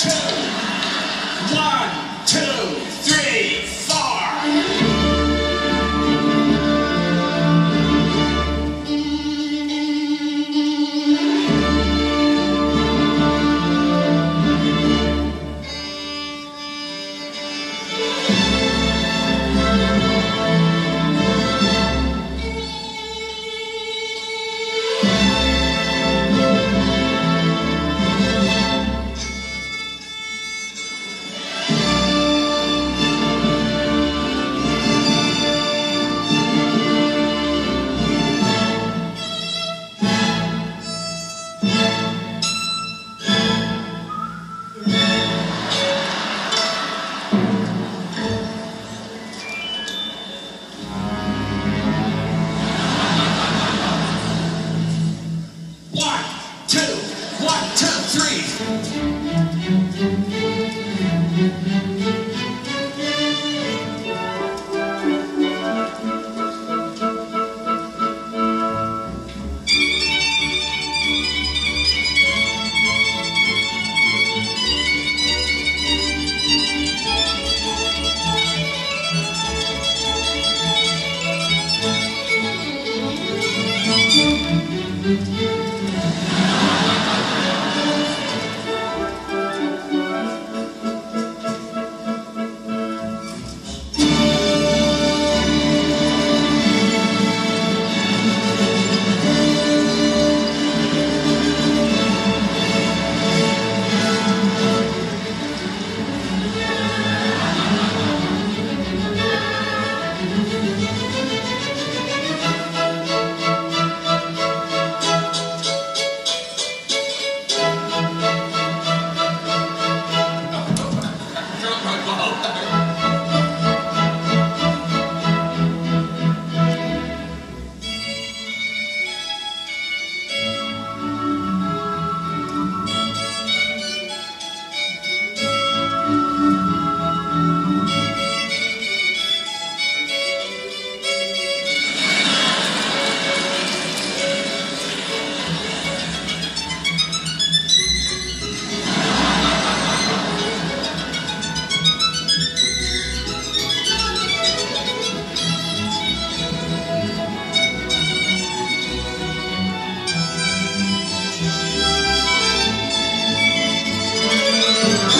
two. Three. One, a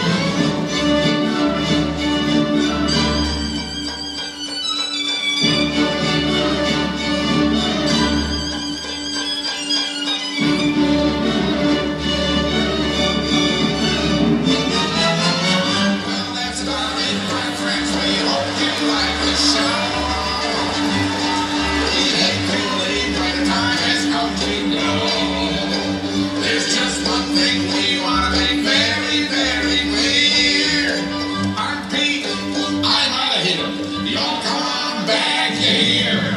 Amen.